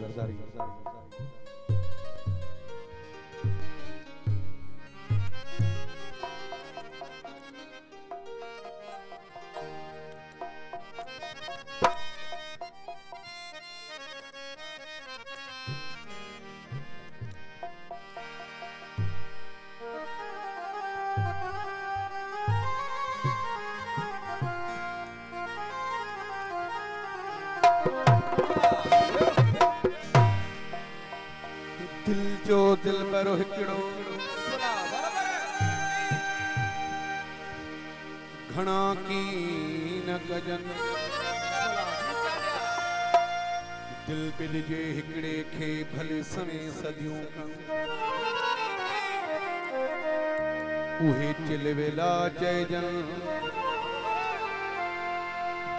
Zarzari. दिल भरो हिकिड़ो घणा कीन कज़न। दिल पिल जे हिकिड़े खे भले समय सदियूं उहे चिल वेला चइजनि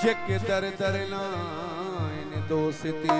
जेके दर दर लाइन दोस्ती।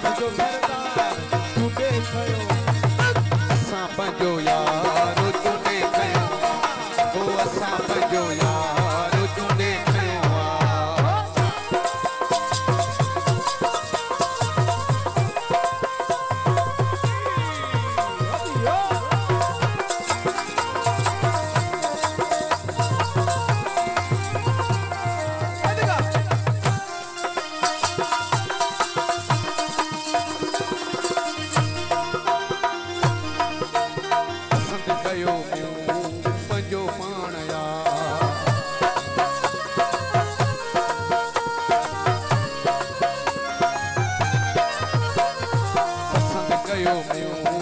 आ you.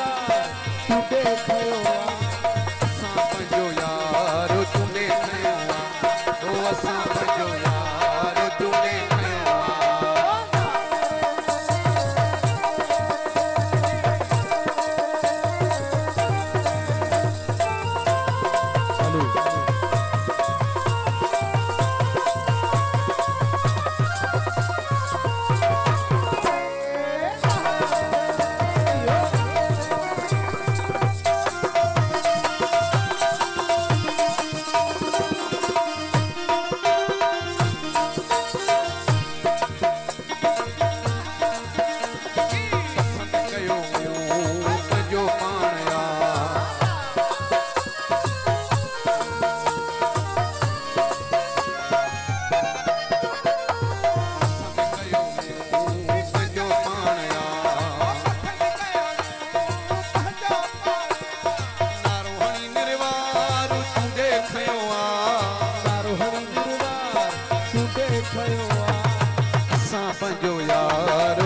पंहिंजो यार